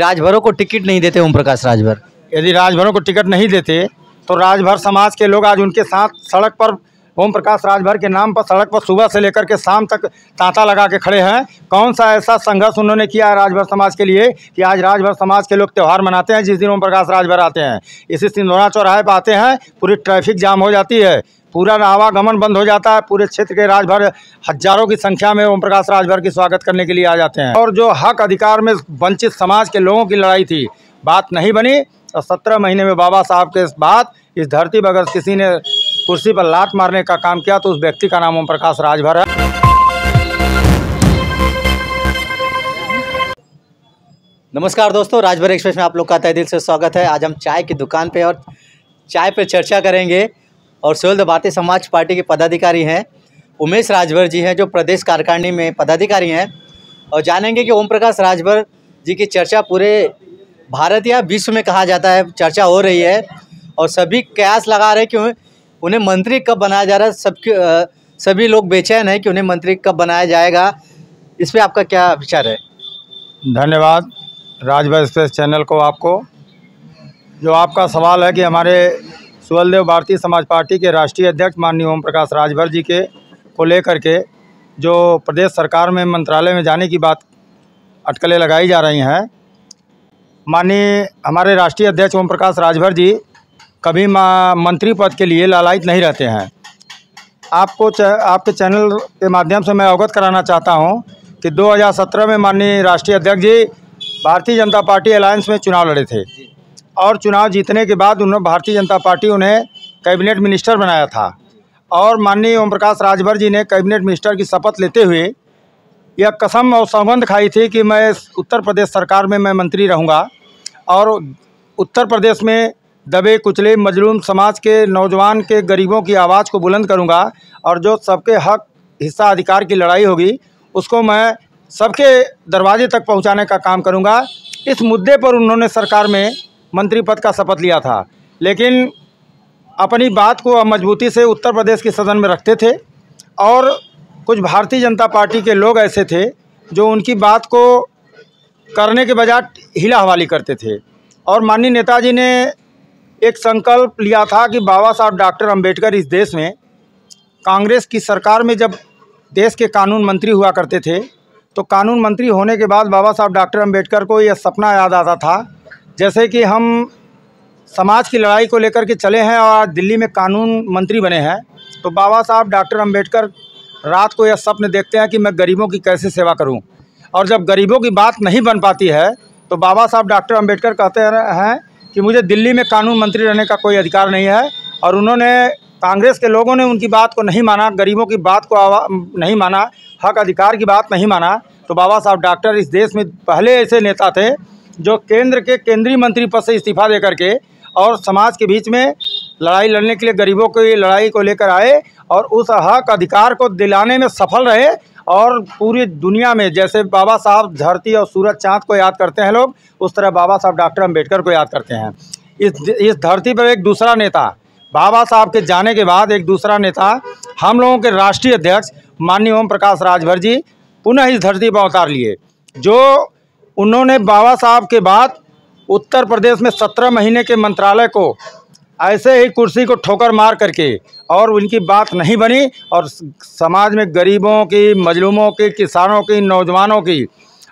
राजभरों को टिकट नहीं देते ओम प्रकाश राजभर। यदि राजभरों को टिकट नहीं देते तो राजभर समाज के लोग आज उनके साथ सड़क पर ओम प्रकाश राजभर के नाम पर सड़क पर सुबह से लेकर के शाम तक तांता लगा के खड़े हैं। कौन सा ऐसा संघर्ष उन्होंने किया है राजभर समाज के लिए कि आज राजभर समाज के लोग त्यौहार मनाते हैं, जिस दिन ओम प्रकाश राजभर आते हैं? इसी सिंधोना चौराहे पर आते हैं, पूरी ट्रैफ़िक जाम हो जाती है। पूरा आवागमन बंद हो जाता है। पूरे क्षेत्र के राजभर हज़ारों की संख्या में ओम प्रकाश राजभर की स्वागत करने के लिए आ जाते हैं। और जो हक अधिकार में वंचित समाज के लोगों की लड़ाई थी, बात नहीं बनी। और सत्रह महीने में बाबा साहब के बाद इस धरती पर अगर किसी ने कुर्सी पर लात मारने का काम किया तो उस व्यक्ति का नाम ओम प्रकाश राजभर है। नमस्कार दोस्तों, राजभर एक्सप्रेस में आप लोग का तय दिल से स्वागत है। आज हम चाय की दुकान पे और चाय पे चर्चा करेंगे। और सोयल भारतीय समाज पार्टी के पदाधिकारी हैं। उमेश राजभर जी हैं, जो प्रदेश कार्यकारिणी में पदाधिकारी हैं। और जानेंगे कि ओम प्रकाश राजभर जी की चर्चा पूरे भारत या विश्व में कहा जाता है। चर्चा हो रही है और सभी कयास लगा रहे कि उन्हें मंत्री कब बनाया जा रहा है। सबके सभी लोग बेचैन हैं कि उन्हें मंत्री कब बनाया जाएगा। इस पर आपका क्या विचार है? धन्यवाद राजभर एक्सप्रेस चैनल को आपको। जो आपका सवाल है कि हमारे सुवलदेव भारतीय समाज पार्टी के राष्ट्रीय अध्यक्ष माननीय ओम प्रकाश राजभर जी के को लेकर के जो प्रदेश सरकार में मंत्रालय में जाने की बात अटकलें लगाई जा रही हैं माननीय हमारे राष्ट्रीय अध्यक्ष ओम प्रकाश राजभर जी कभी मंत्री पद के लिए लालायित नहीं रहते हैं। आपको च, आपके चैनल के माध्यम से मैं अवगत कराना चाहता हूँ कि 2017 में माननीय राष्ट्रीय अध्यक्ष जी भारतीय जनता पार्टी अलायंस में चुनाव लड़े थे। और चुनाव जीतने के बाद उन्होंने भारतीय जनता पार्टी उन्हें कैबिनेट मिनिस्टर बनाया था। और माननीय ओम प्रकाश राजभर जी ने कैबिनेट मिनिस्टर की शपथ लेते हुए यह कसम और सौगंध खाई थी कि मैं उत्तर प्रदेश सरकार में मैं मंत्री रहूँगा। और उत्तर प्रदेश में दबे, कुचले, मजलूम समाज के, नौजवान के, गरीबों की आवाज़ को बुलंद करूँगा और जो सबके हक, हिस्सा अधिकार की लड़ाई होगी, उसको मैं सबके दरवाजे तक पहुँचाने का काम करूँगा। इस मुद्दे पर उन्होंने सरकार में मंत्री पद का शपथ लिया था। लेकिन अपनी बात को मजबूती से उत्तर प्रदेश के सदन में रखते थे और कुछ भारतीय जनता पार्टी के लोग ऐसे थे जो उनकी बात को करने के बजाय हिला हवाली करते थे। और माननीय नेताजी ने एक संकल्प लिया था कि बाबा साहब डॉक्टर अंबेडकर इस देश में कांग्रेस की सरकार में जब देश के कानून मंत्री हुआ करते थे तो कानून मंत्री होने के बाद बाबा साहब डॉक्टर अंबेडकर को यह सपना याद आता था जैसे कि हम समाज की लड़ाई को लेकर के चले हैं और आज दिल्ली में कानून मंत्री बने हैं तो बाबा साहब डॉक्टर अंबेडकर रात को यह स्वप्न देखते हैं कि मैं गरीबों की कैसे सेवा करूँ। और जब गरीबों की बात नहीं बन पाती है तो बाबा साहब डॉक्टर अंबेडकर कहते हैं कि मुझे दिल्ली में कानून मंत्री रहने का कोई अधिकार नहीं है, और उन्होंने कांग्रेस के लोगों ने उनकी बात को नहीं माना, गरीबों की बात को नहीं माना, हक अधिकार की बात नहीं माना तो बाबा साहब डॉक्टर इस देश में पहले ऐसे नेता थे जो केंद्र के केंद्रीय मंत्री पद से इस्तीफा दे करके और समाज के बीच में लड़ाई लड़ने के लिए गरीबों की लड़ाई को लेकर आए और उस हक अधिकार को दिलाने में सफल रहे और पूरी दुनिया में जैसे बाबा साहब धरती और सूरज चाँद को याद करते हैं लोग, उस तरह बाबा साहब डॉक्टर अंबेडकर को याद करते हैं। इस इस धरती पर एक दूसरा नेता, बाबा साहब के जाने के बाद एक दूसरा नेता, हम लोगों के राष्ट्रीय अध्यक्ष माननीय ओम प्रकाश राजभर जी, पुनः इस धरती पर अवतार लिए, जो उन्होंने बाबा साहब के बाद उत्तर प्रदेश में सत्रह महीने के मंत्रालय को ऐसे ही कुर्सी को ठोकर मार करके और उनकी बात नहीं बनी और समाज में गरीबों की, मजलूमों की, किसानों की, नौजवानों की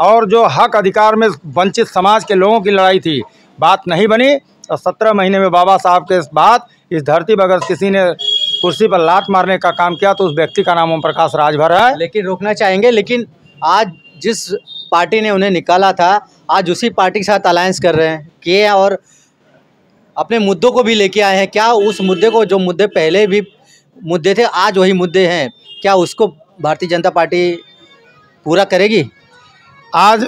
और जो हक अधिकार में वंचित समाज के लोगों की लड़ाई थी, बात नहीं बनी और सत्रह महीने में बाबा साहब के बाद इस धरती पर अगर किसी ने कुर्सी पर लात मारने का काम किया तो उस व्यक्ति का नाम ओम प्रकाश राजभर है। लेकिन रोकना चाहेंगे, लेकिन आज जिस पार्टी ने उन्हें निकाला था। आज उसी पार्टी के साथ अलायंस कर रहे हैं। किए और अपने मुद्दों को भी लेके आए हैं। क्या उस मुद्दे को, जो मुद्दे पहले भी मुद्दे थे, आज वही मुद्दे हैं? क्या उसको भारतीय जनता पार्टी पूरा करेगी? आज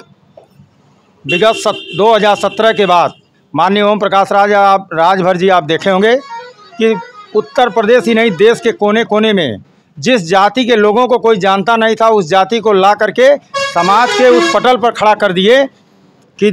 विगत सत, दो हज़ार सत्रह के बाद, माननीय ओम प्रकाश राज, आप, राजभर जी, आप देखे होंगे कि उत्तर प्रदेश ही नहीं, देश के कोने कोने में जिस जाति के लोगों को कोई जानता नहीं था, उस जाति को ला करके समाज के उस पटल पर खड़ा कर दिए कि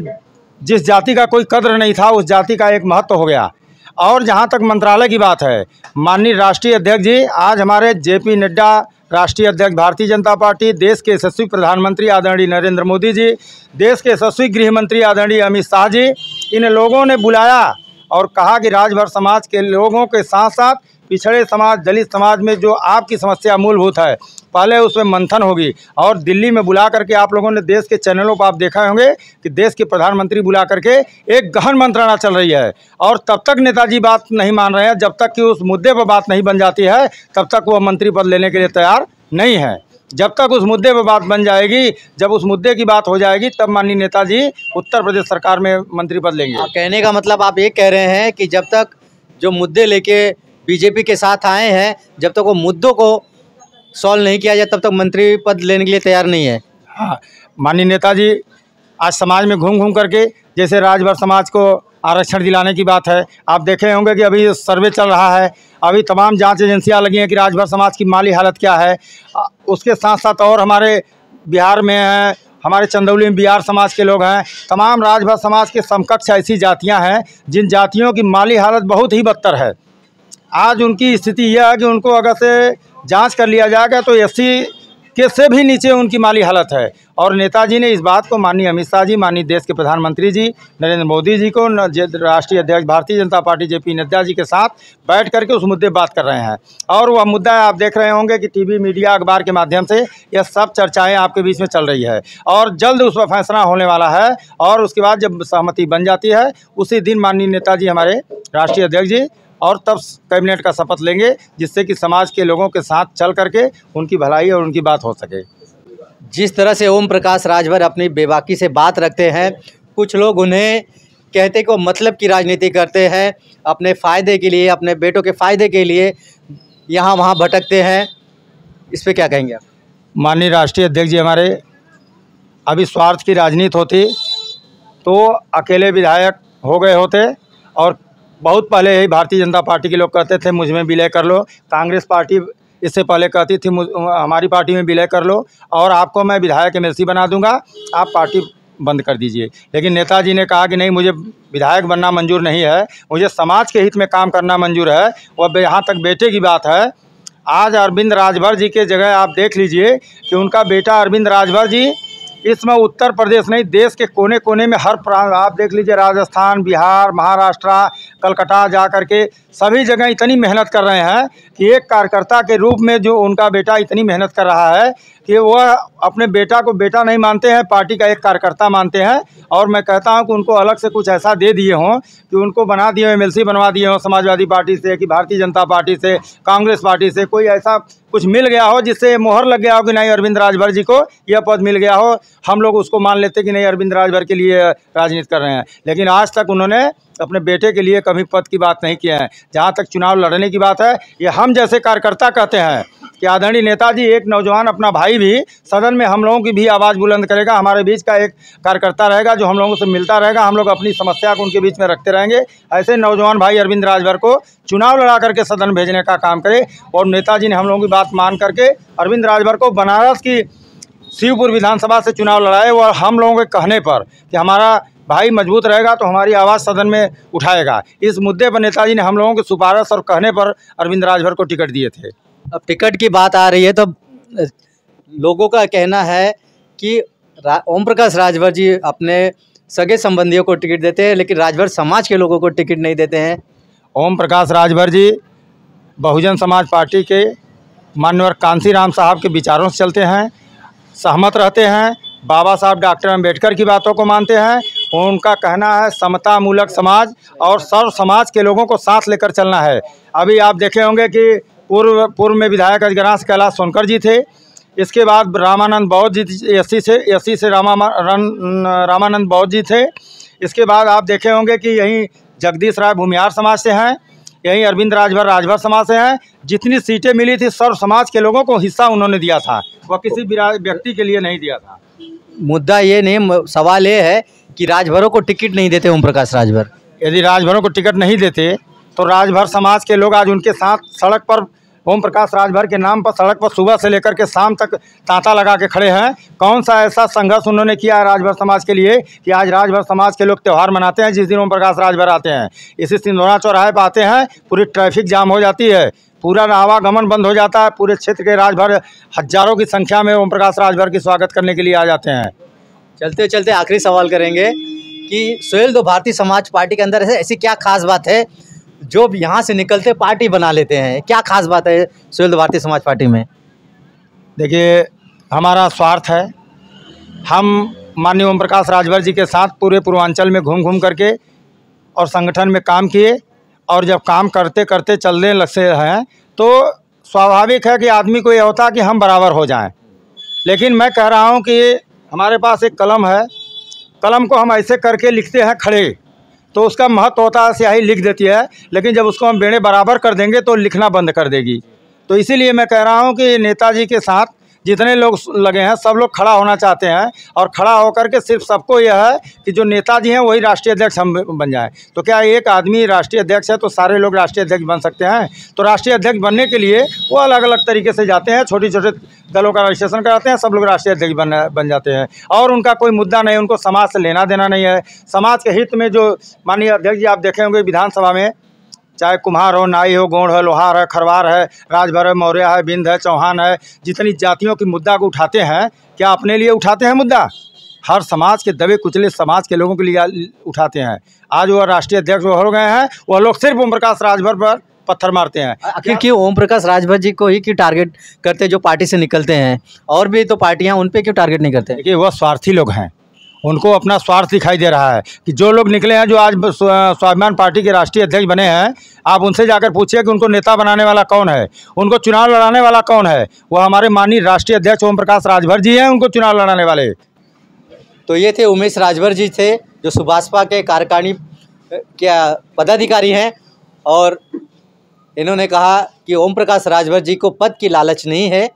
जिस जाति का कोई कद्र नहीं था, उस जाति का एक महत्व हो गया। और जहाँ तक मंत्रालय की बात है, माननीय राष्ट्रीय अध्यक्ष जी, आज हमारे जेपी नड्डा, राष्ट्रीय अध्यक्ष भारतीय जनता पार्टी, देश के यशस्वी प्रधानमंत्री आदरणीय नरेंद्र मोदी जी, देश के यशस्वी गृह मंत्री आदरणीय अमित शाह जी, इन लोगों ने बुलाया और कहा कि राजभर समाज के लोगों के साथ साथ पिछड़े समाज, दलित समाज में जो आपकी समस्या मूलभूत है, पहले उसमें मंथन होगी। और दिल्ली में बुला करके आप लोगों ने देश के चैनलों पर आप देखा होंगे कि देश के प्रधानमंत्री बुला करके एक गहन मंत्रणा चल रही है। और तब तक नेताजी बात नहीं मान रहे हैं। जब तक कि उस मुद्दे पर बात नहीं बन जाती है, तब तक वह मंत्री पद लेने के लिए तैयार नहीं है। जब तक उस मुद्दे पर बात बन जाएगी, जब उस मुद्दे की बात हो जाएगी, तब माननीय नेताजी उत्तर प्रदेश सरकार में मंत्री पद लेंगे। कहने का मतलब आप ये कह रहे हैं कि जब तक जो मुद्दे लेके बीजेपी के साथ आए हैं, जब तक वो मुद्दों को सॉल्व नहीं किया जाए, तब तक मंत्री पद लेने के लिए तैयार नहीं है। हाँ माननीय नेताजी, आज समाज में घूम घूम करके, जैसे राजभर समाज को आरक्षण दिलाने की बात है, आप देखे होंगे कि अभी सर्वे चल रहा है, अभी तमाम जाँच एजेंसियाँ लगी हैं कि राजभर समाज की माली हालत क्या है। उसके साथ साथ और हमारे बिहार में हैं, हमारे चंदौली में बिहार समाज के लोग हैं, तमाम राजभर समाज के समकक्ष ऐसी जातियाँ हैं, जिन जातियों की माली हालत बहुत ही बदतर है। आज उनकी स्थिति यह है कि उनको अगर से जाँच कर लिया जाएगा तो एस के से भी नीचे उनकी माली हालत है। और नेताजी ने इस बात को माननीय अमित शाह जी, माननीय देश के प्रधानमंत्री जी, नरेंद्र मोदी जी को राष्ट्रीय अध्यक्ष, Bharatiya Janata party J P Nadda ji के साथ बैठ करके उस मुद्दे बात कर रहे हैं। और वह मुद्दा आप देख रहे होंगे कि टीवी मीडिया अखबार के माध्यम से यह सब चर्चाएँ आपके बीच में चल रही है। और जल्द उस पर फैसला होने वाला है और उसके बाद जब सहमति बन जाती है, उसी दिन माननीय नेताजी हमारे राष्ट्रीय अध्यक्ष जी और तब कैबिनेट का शपथ लेंगे जिससे कि समाज के लोगों के साथ चल करके उनकी भलाई और उनकी बात हो सके। जिस तरह से ओम प्रकाश राजभर अपनी बेबाकी से बात रखते हैं कुछ लोग उन्हें कहते कि मतलब की राजनीति करते हैं अपने फ़ायदे के लिए अपने बेटों के फ़ायदे के लिए यहाँ वहाँ भटकते हैं। इस पर क्या कहेंगे आप? माननीय राष्ट्रीय अध्यक्ष जी हमारे अभी स्वार्थ की राजनीति होती तो अकेले विधायक हो गए होते और बहुत पहले ही भारतीय जनता पार्टी के लोग कहते थे, मुझमें विलय कर लो। कांग्रेस पार्टी इससे पहले कहती थी हमारी पार्टी में विलय कर लो और आपको मैं विधायक एम बना दूँगा। आप पार्टी बंद कर दीजिए। लेकिन नेताजी ने कहा कि, नहीं, मुझे विधायक बनना मंजूर नहीं है। मुझे समाज के हित में काम करना मंजूर है और यहाँ तक बेटे की बात है। आज अरविंद राजभर जी के जगह आप देख लीजिए कि उनका बेटा अरविंद राजभर जी इसमें उत्तर प्रदेश नहीं, देश के कोने कोने में हर प्रांत, आप देख लीजिए राजस्थान, बिहार, महाराष्ट्र कलकत्ता जा कर के सभी जगह इतनी मेहनत कर रहे हैं कि एक कार्यकर्ता के रूप में जो उनका बेटा इतनी मेहनत कर रहा है कि वह अपने बेटा को बेटा नहीं मानते हैं, पार्टी का एक कार्यकर्ता मानते हैं। और मैं कहता हूँ कि उनको अलग से कुछ ऐसा दे दिए हों कि उनको बना दिए एम बनवा दिए हों, समाजवादी पार्टी से, कि भारतीय जनता पार्टी से, कांग्रेस पार्टी से, कोई ऐसा कुछ मिल गया हो जिससे मोहर लग गया हो कि नहीं अरविंद राजभर जी को यह पद मिल गया हो। हम लोग उसको मान लेते कि नहीं, अरविंद राजभर के लिए राजनीति कर रहे हैं। लेकिन आज तक उन्होंने अपने बेटे के लिए कभी पद की बात नहीं किए हैं। जहाँ तक चुनाव लड़ने की बात है, ये हम जैसे कार्यकर्ता कहते हैं कि आदरणीय नेताजी, एक नौजवान अपना भाई भी सदन में हम लोगों की भी आवाज़ बुलंद करेगा, हमारे बीच का एक कार्यकर्ता रहेगा जो हम लोगों से मिलता रहेगा, हम लोग अपनी समस्या को उनके बीच में रखते रहेंगे। ऐसे नौजवान भाई अरविंद राजभर को चुनाव लड़ा करके सदन भेजने का काम करे और नेताजी ने हम लोगों की बात मान करके अरविंद राजभर को बनारस की शिवपुर विधानसभा से चुनाव लड़ाए और हम लोगों के कहने पर कि हमारा भाई मज़बूत रहेगा तो हमारी आवाज़ सदन में उठाएगा। इस मुद्दे पर नेताजी ने हम लोगों की सिफारिश और कहने पर अरविंद राजभर को टिकट दिए थे। अब टिकट की बात आ रही है तो लोगों का कहना है कि ओम प्रकाश राजभर जी अपने सगे संबंधियों को टिकट देते हैं लेकिन राजभर समाज के लोगों को टिकट नहीं देते हैं। ओम प्रकाश राजभर जी बहुजन समाज पार्टी के मान्यवर कांसी राम साहब के विचारों से चलते हैं सहमत रहते हैं बाबा साहब डॉक्टर अंबेडकर की बातों को मानते हैं उनका कहना है समता मूलक समाज और सर्व समाज के लोगों को साथ लेकर चलना है। अभी आप देखे होंगे कि पूर्व पूर्व में विधायक अजगरास कैलाश सोनकर जी थे। इसके बाद रामानंद बौद्ध जी एस से एस से रामा रामानंद बौद्ध जी थे। इसके बाद आप देखे होंगे कि यहीं जगदीश राय भूमिहार समाज से हैं, यहीं अरविंद राजभर राजभर समाज से हैं। जितनी सीटें मिली थी, सर्व समाज के लोगों को हिस्सा उन्होंने दिया था। वह किसी व्यक्ति के लिए नहीं दिया था। मुद्दा ये नहीं सवाल ये है कि राजभरों को टिकट नहीं देते ओम प्रकाश राजभर? यदि राजभरों को टिकट नहीं देते तो राजभर समाज के लोग आज उनके साथ सड़क पर ओम प्रकाश राजभर के नाम पर सड़क पर सुबह से लेकर के शाम तक तांता लगा के खड़े हैं। कौन सा ऐसा संघर्ष उन्होंने किया है राजभर समाज के लिए कि आज राजभर समाज के लोग त्यौहार मनाते हैं, जिस दिन ओम प्रकाश राजभर आते हैं? इसी सिंधोना चौराहे पर आते हैं, पूरी ट्रैफ़िक जाम हो जाती है, पूरा आवागमन बंद हो जाता है, पूरे क्षेत्र के राजभर हज़ारों की संख्या में ओम प्रकाश राजभर की स्वागत करने के लिए आ जाते हैं। चलते चलते आखिरी सवाल करेंगे कि सोहेल, दो भारतीय समाज पार्टी के अंदर ऐसे क्या खास बात है जो यहाँ से निकलते पार्टी बना लेते हैं? क्या खास बात है सोहेल, दो भारतीय समाज पार्टी में? देखिए, हमारा स्वार्थ है। हम माननीय ओम प्रकाश राजभर जी के साथ पूरे पूर्वांचल में घूम घूम करके और संगठन में काम किए और जब काम करते करते चलने लगे हैं तो स्वाभाविक है कि आदमी को यह होता कि हम बराबर हो जाएँ। लेकिन मैं कह रहा हूँ कि हमारे पास एक कलम है। कलम को हम ऐसे करके लिखते हैं खड़े। तो उसका महत्व होता है, स्याही लिख देती है, लेकिन जब उसको हम बेड़े बराबर कर देंगे तो लिखना बंद कर देगी। तो इसीलिए मैं कह रहा हूँ कि नेताजी के साथ जितने लोग लगे हैं, सब लोग खड़ा होना चाहते हैं और खड़ा होकर के सिर्फ़ सबको यह है कि जो नेताजी हैं, वही राष्ट्रीय अध्यक्ष हम बन जाएँ। तो क्या एक आदमी राष्ट्रीय अध्यक्ष है तो सारे लोग राष्ट्रीय अध्यक्ष बन सकते हैं? तो राष्ट्रीय अध्यक्ष बनने के लिए वो अलग अलग तरीके से जाते हैं छोटे छोटे दलों का रजिस्ट्रेशन कराते हैं, सब लोग राष्ट्रीय अध्यक्ष बन बन जाते हैं। और उनका कोई मुद्दा नहीं, उनको समाज से लेना देना नहीं है। समाज के हित में जो माननीय अध्यक्ष जी आप देखे होंगे विधानसभा में चाहे कुम्हार हो नाई हो गोंड है लोहार है खरवार है राजभर है मौर्य है बिंद है चौहान है जितनी जातियों की मुद्दा को उठाते हैं क्या अपने लिए उठाते हैं मुद्दा? हर समाज के दबे कुचले समाज के लोगों के लिए उठाते हैं। आज वह राष्ट्रीय अध्यक्ष हो गए हैं वह लोग सिर्फ़ ओम प्रकाश राजभर पर पत्थर मारते हैं। आखिर क्यों ओम प्रकाश राजभर जी को ही क्यों टारगेट करते हैं जो पार्टी से निकलते हैं? और भी तो पार्टियाँ उन पर क्यों टारगेट नहीं करते? देखिए वह स्वार्थी लोग हैं। उनको अपना स्वार्थ दिखाई दे रहा है कि जो लोग निकले हैं, जो आज स्वाभिमान पार्टी के राष्ट्रीय अध्यक्ष बने हैं, आप उनसे जाकर पूछिए कि उनको नेता बनाने वाला कौन है, उनको चुनाव लड़ाने वाला कौन है? वो हमारे माननीय राष्ट्रीय अध्यक्ष ओम प्रकाश राजभर जी हैं, उनको चुनाव लड़ाने वाले। तो ये थे उमेश राजभर जी थे, जो सुभाषपा के कार्यकारिणी क्या पदाधिकारी हैं और इन्होंने कहा कि ओम प्रकाश राजभर जी को पद की लालच नहीं है।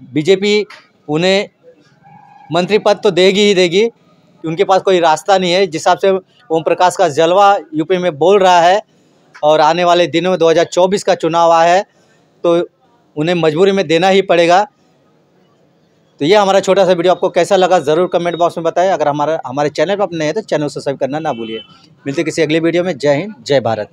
बीजेपी उन्हें मंत्री पद तो देगी ही देगी, उनके पास कोई रास्ता नहीं है। जिस हिसाब से ओम प्रकाश का जलवा यूपी में बोल रहा है और आने वाले दिनों में 2024 का चुनाव आया है तो उन्हें मजबूरी में देना ही पड़ेगा। तो ये हमारा छोटा सा वीडियो, आपको कैसा लगा ज़रूर कमेंट बॉक्स में बताएँ। अगर हमारा, हमारे चैनल पर आप नए हैं तो चैनल सब्सक्राइब करना ना भूलिए। मिलते किसी अगले वीडियो में। जय हिंद, जय भारत।